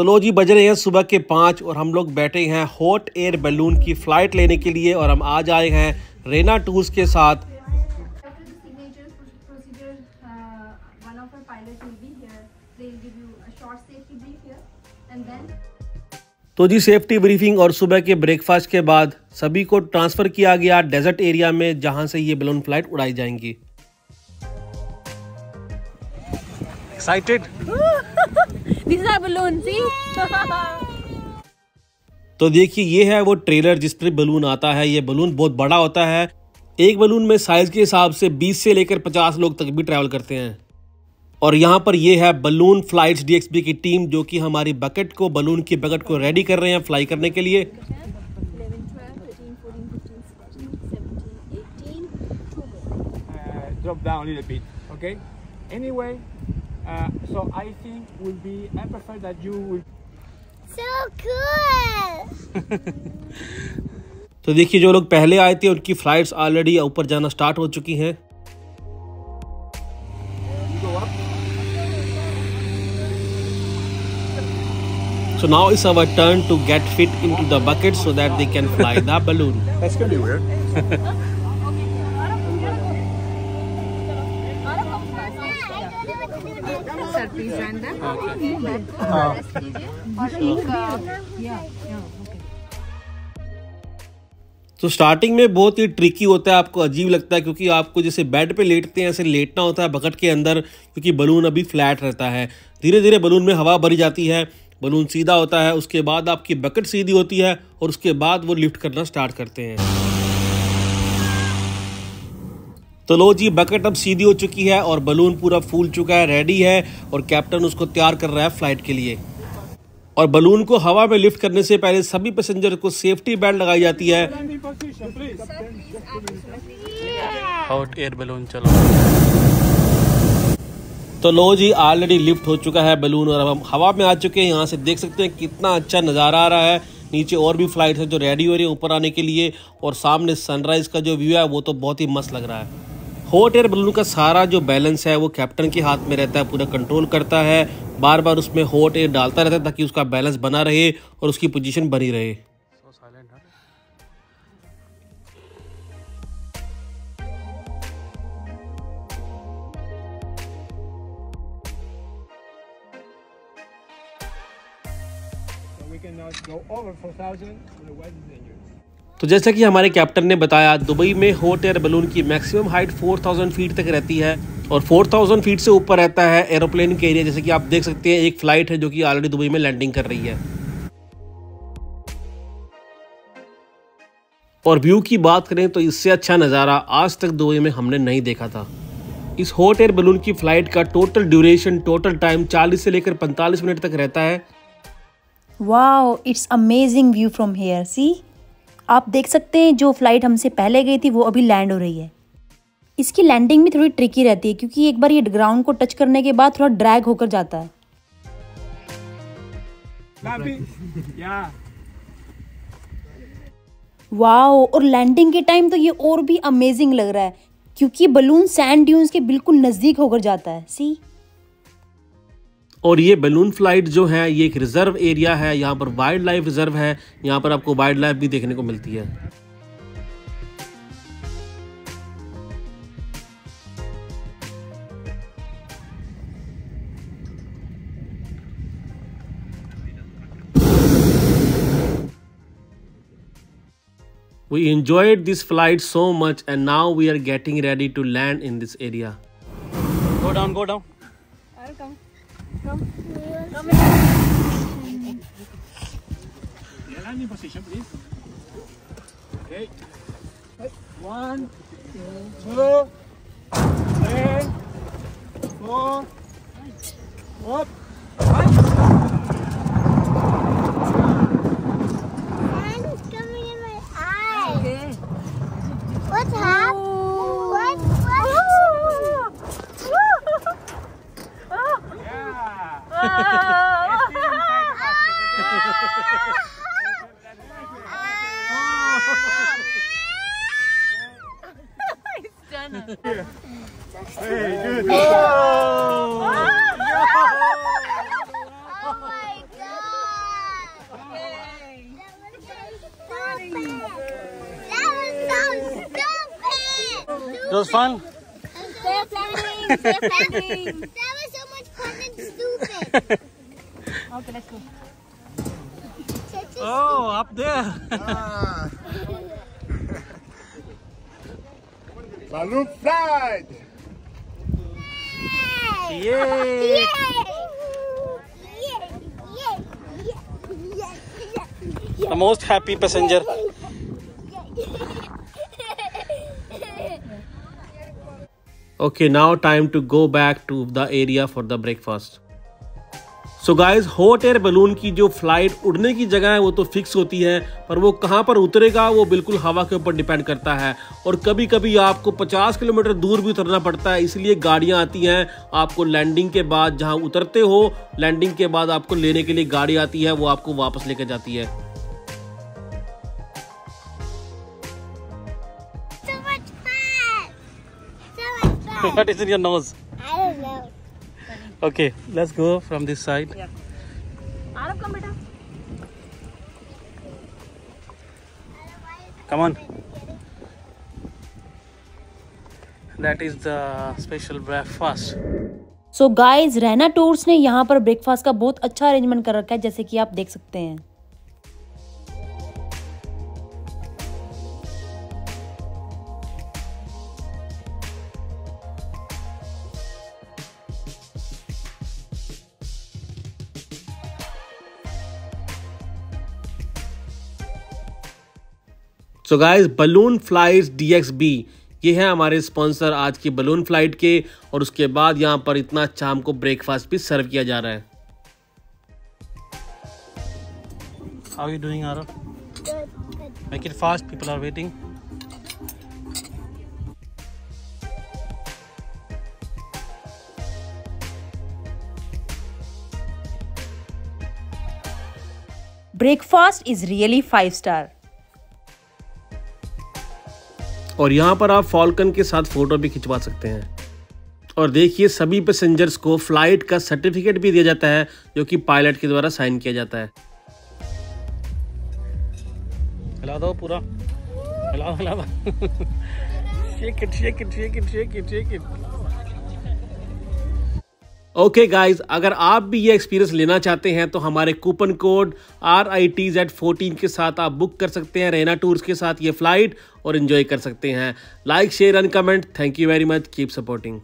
तो लो जी बज रहे हैं सुबह के पाँच और हम लोग बैठे हैं हॉट एयर बैलून की फ़्लाइट लेने के लिए और हम आज आए हैं रेना टूर्स के साथ। तो जी सेफ्टी ब्रीफिंग और सुबह के ब्रेकफास्ट के बाद सभी को ट्रांसफ़र किया गया डेजर्ट एरिया में जहाँ से ये बलून फ़्लाइट उड़ाई जाएँगी। Excited These are balloons, see? तो देखिए ये है वो ट्रेलर जिस पर बलून आता है ये बलून बहुत बड़ा होता है एक बलून में साइज़ के हिसाब से 20 से लेकर 50 लोग तक भी ट्रैवल करते हैं और यहाँ पर ये है बलून फ्लाइट्स डीएक्सबी की टीम जो कि हमारी बकेट को बलून की बकेट को रेडी कर रहे हैं फ्लाई करने के लिए 11, 12, 13, 14, 15, 16, 17, 18, two more. uh, drop down a little bit, okay? Anyway, Uh, so I think will be I prefer that you will so cool. तो देखिए जो लोग पहले आए थे उनकी फ्लाइट्स ऑलरेडी ऊपर जाना स्टार्ट हो चुकी हैं। So now is our turn to get fit in to the bucket so that they can fly the balloon तो स्टार्टिंग में बहुत ही ट्रिकी होता है, आपको अजीब लगता है, क्योंकि आपको जैसे बेड पे लेटते हैं, ऐसे लेटना होता है बकेट के अंदर, क्योंकि बलून अभी फ्लैट रहता है। धीरे धीरे बलून में हवा भरी जाती है बलून सीधा होता है, उसके बाद आपकी बकेट सीधी होती है, और उसके बाद वो लिफ्ट करना स्टार्ट करते हैं। तो लो जी बकेट अब सीधी हो चुकी है और बलून पूरा फूल चुका है रेडी है और कैप्टन उसको तैयार कर रहा है फ़्लाइट के लिए। और बलून को हवा में लिफ्ट करने से पहले सभी पैसेंजर को सेफ्टी बेल्ट लगाई जाती है. हॉट एयर बलून चलो। तो लो जी ऑलरेडी लिफ्ट हो चुका है बलून और अब हम हवा में आ चुके हैं। यहाँ से देख सकते हैं कितना अच्छा नज़ारा आ रहा है। नीचे और भी फ़्लाइट है जो रेडी हो रही है ऊपर आने के लिए और सामने सनराइज का जो व्यू है वो तो बहुत ही मस्त लग रहा है। हॉट एयर बलून का सारा जो बैलेंस है वो कैप्टन के हाथ में रहता है पूरा कंट्रोल करता है बार बार उसमें हॉट एयर डालता रहता है ताकि उसका बैलेंस बना रहे और उसकी पोजीशन बनी रहे we cannot go over 4,000, otherwise it's dangerous. तो जैसा कि हमारे कैप्टन ने बताया दुबई में हॉट एयर बलून की मैक्सिमम हाइट 4000 फीट तक रहती है और 4000 फीट से ऊपर रहता है एरोप्लेन के एरिया जैसे कि आप देख सकते हैं एक फ़्लाइट है जो कि ऑलरेडी दुबई में लैंडिंग कर रही है और व्यू की बात करें तो इससे अच्छा नज़ारा आज तक दुबई में हमने नहीं देखा था इस हॉट एयर बलून की फ़्लाइट का टोटल ड्यूरेशन टोटल टाइम 40 से लेकर 45 मिनट तक रहता है Wow, it's amazing view from here. See? आप देख सकते हैं जो फ़्लाइट हमसे पहले गई थी वो अभी लैंड हो रही है। इसकी लैंडिंग भी थोड़ी ट्रिकी रहती है क्योंकि एक बार ये ग्राउंड को टच करने के बाद थोड़ा ड्रैग होकर जाता है. वाओ और लैंडिंग के टाइम तो ये और भी अमेजिंग लग रहा है क्योंकि बलून सैंड ड्यून्स के बिल्कुल नज़दीक होकर जाता है। सी और ये बलून फ़्लाइट जो है ये एक रिज़र्व एरिया है यहाँ पर वाइल्ड लाइफ रिज़र्व है यहाँ पर आपको वाइल्ड लाइफ भी देखने को मिलती है We enjoyed this flight so much and now we are getting ready to land in this area. Go down, go down. Yeah, landing position, please. Okay. One, two, three, four, up. no, Hey, good. Oh! oh! oh my god! Hey. That was so stupid! That was so stupid! It was fun? They're planning! They're that was so much fun and stupid! okay, let's go. Oh, up there! ah. Balloon flight! Yay! Yay! Yay! Yay! Yay! The most happy passenger. Okay, now time to go back to the area for the breakfast. So guys hot air balloon की जो flight उड़ने की जगह है वो तो fix होती है पर वो कहाँ पर उतरेगा वो बिल्कुल हवा के ऊपर डिपेंड करता है और कभी कभी आपको 50 किलोमीटर दूर भी उतरना पड़ता है इसलिए गाड़ियाँ आती हैं आपको लैंडिंग के बाद जहाँ उतरते हो लैंडिंग के बाद आपको लेने के लिए गाड़ी आती है वो आपको वापस लेकर जाती है So much fun! So much fun! What is in your nose? I don't know. Okay, let's go from this side. Come on that is Come on. That is the special breakfast. So guys Rayna tours ने यहाँ पर breakfast का बहुत अच्छा arrangement कर रखा है जैसे कि आप देख सकते हैं so guys balloon flights DXB ये है हमारे स्पॉन्सर आज की बलून फ़्लाइट के और उसके बाद यहाँ पर इतना अच्छा हमको ब्रेकफास्ट भी सर्व किया जा रहा है How are you doing, Arav? Good, good. Make it fast. People are waiting. Breakfast is really five star और यहाँ पर आप फॉल्कन के साथ फ़ोटो भी खिंचवा सकते हैं। और देखिए, सभी पैसेंजर्स को फ़्लाइट का सर्टिफिकेट भी दिया जाता है, जो कि पायलट के द्वारा साइन किया जाता है। हिला दो पूरा। हिला हिला। Shake it shake it shake it shake it shake it okay okay guys अगर आप भी ये एक्सपीरियंस लेना चाहते हैं तो हमारे coupon code R I T Z fourteen के साथ आप बुक कर सकते हैं रेना टूर्स के साथ ये फ़्लाइट और इन्जॉय कर सकते हैं। Like share and comment thank you very much keep supporting